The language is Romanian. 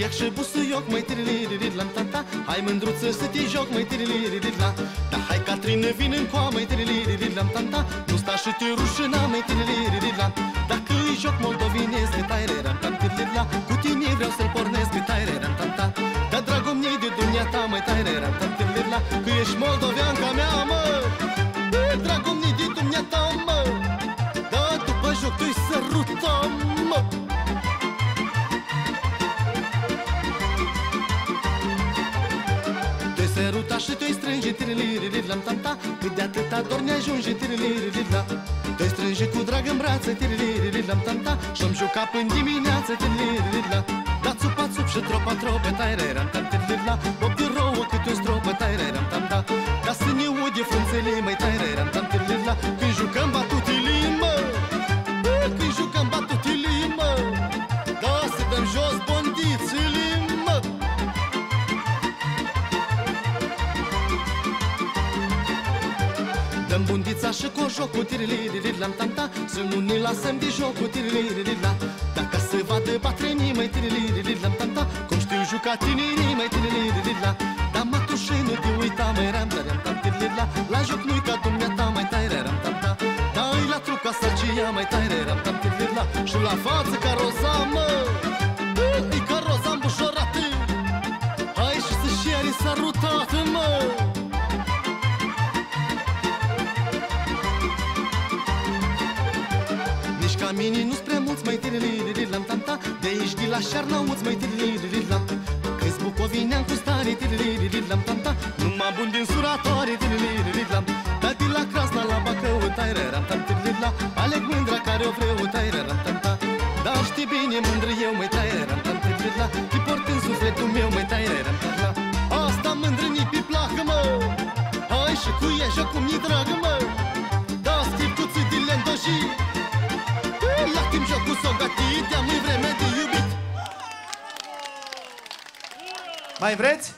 iac și busuioc, măi tirilirilam tata Hai mândruță să te joc, măi tirilirilam Da hai Catrină vin în coa, măi tirilirilam tata Nu sta și te rușina, măi tirilirilam Dacă îi joc moldovinesc, taireram tam tirilirilam Cu tine vreau să-l pornesc, taireram tata Da dragomnii de dumneata, măi taireram tam tirilirilam Că ești moldoveanca mea, mă. Dragomnii de dumneata, mă. Da, după joc tu-i sărutam, mă săruta și te-i strânge Tirilirilam tanta Cât de atâta dor ne ajunge Tirilirila Te-i strânge cu drag în brațe Tirilirilam tanta Și-am jucat până dimineață Tirilirila Da țupa țup și tropa trope Taireram tam tirilirila Bob de rouă cât o stropă Taireram tam da Ca Dăm bundița și cu joc cu tirilirilam tanta Să nu ne lasăm de joc cu tirilirila Dacă se vadă batrenii mai tirilirilam tanta Cum știu juca tinerii mai tirilirila Da matușei nu te uita mai ram ram tam tirilirila La joc nu-i ca dumneata mai taire ram tam ta Da îi la truc ca sărcia mai taire ram tam tirilirila Și la față ca rozamă E ca rozam bușorată Hai și să-și iari sărutată ca mine nu-s prea mulți mai tirilirilam tanta De aici de la șarnauți mai tirilirilam Că-s bucovinean cu stare tirilirilam tanta Numai bun din suratoare tirilirilam Dar de la Crasna la Bacău taireram tam tirilirilam Aleg mândra care o vreau taireram tanta Dar știi bine mândră eu mai taireram tam tirilirilam Te port în sufletul meu mai taireram tanta Asta mândră nipi placă mă. Hai și cu ea joc cum mi dragă Mai vreți?